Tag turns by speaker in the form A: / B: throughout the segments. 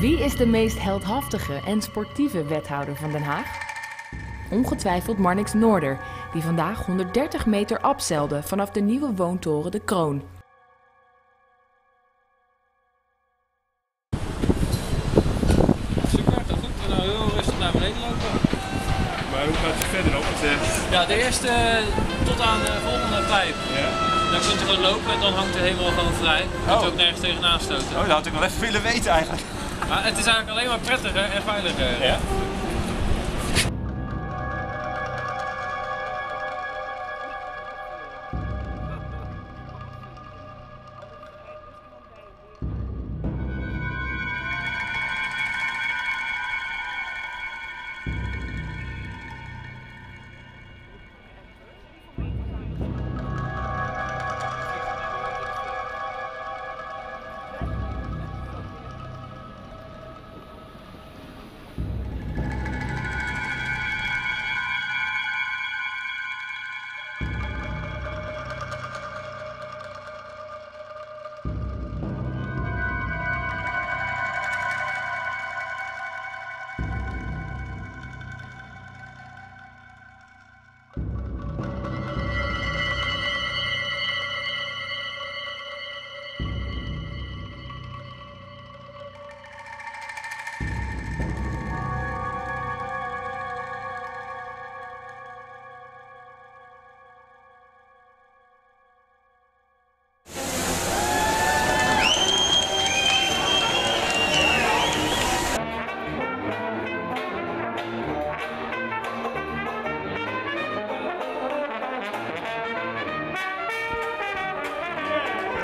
A: Wie is de meest heldhaftige en sportieve wethouder van Den Haag? Ongetwijfeld Marnix Noorder, die vandaag 130 meter abzeilde vanaf de nieuwe woontoren De Kroon.
B: Super, dat goed. We gaan heel rustig naar beneden lopen.
C: Maar hoe gaat het verder op? Het, eh,
B: Ja, de eerste eh, tot aan de volgende pijp.
C: ja.
B: Dan kunt u gewoon lopen en dan hangt de hemel gewoon vrij. Dan kunt u
C: Oh.
B: ook nergens tegenaan stoten.
C: Oh, dat had ik wel even willen weten eigenlijk.
B: Maar het is eigenlijk alleen maar prettiger en veiliger.
C: Ja.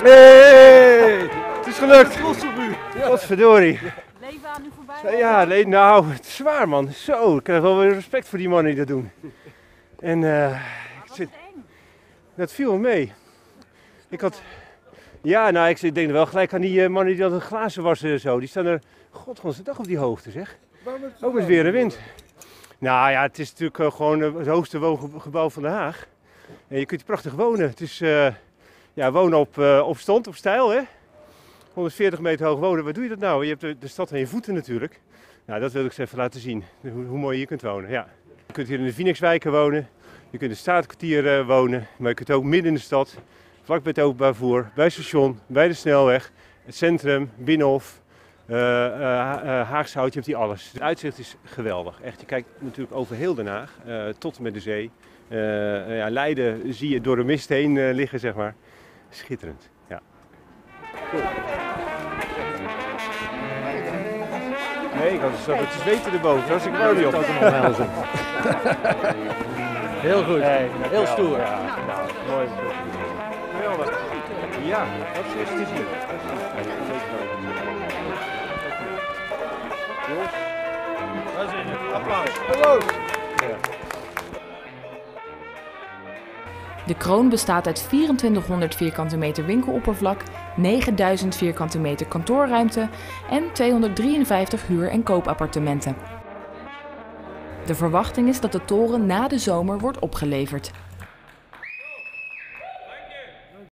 D: Nee, het is gelukt. Trots op u. Godverdorie.
E: Leven aan u voorbij.
D: Ja, nee, nou, het is zwaar man. Zo, ik krijg wel weer respect voor die mannen die dat doen. En eh, ik zit, dat viel me mee. Ik had, ja, nou, ik zit- ik denk wel gelijk aan die eh, mannen die dat een glazen wassen en zo. Die staan er, god, dag op die hoogte zeg. Ook met weer en wind. Nou ja, het is natuurlijk eh, gewoon eh, het hoogste woongebouw van Den Haag. En je kunt hier prachtig wonen. Het is eh, ja, wonen op, eh, op stand, op stijl hè. 140 meter hoog wonen, wat doe je dat nou? Je hebt de, de stad aan je voeten natuurlijk. Nou, dat wil ik eens even laten zien, hoe, hoe mooi je hier kunt wonen. Ja. Je kunt hier in de Phoenixwijken wonen, je kunt in het Staatkwartier eh, wonen, maar je kunt ook midden in de stad, vlak bij het openbaar vervoer, bij het station, bij de snelweg, het centrum, Binnenhof, eh eh, eh, Haagse Hout, je hebt hier alles. Het uitzicht is geweldig, echt. Je kijkt natuurlijk over heel Den Haag, tot en met de zee. Ja, Leiden zie je door de mist heen liggen, zeg maar. Schitterend, ja. Nee, ik had het zo het is weten erboven. Was ik warm niet op.
F: Heel goed. Heel stoer.
D: Ja, nou, mooi. Geweldig. Ja, dat is echt te zien. Jongens. Applaus. Applaus.
A: De kroon bestaat uit 2400 vierkante meter winkeloppervlak, 9000 vierkante meter kantoorruimte en 253 huur- en koopappartementen. De verwachting is dat de toren na de zomer wordt opgeleverd.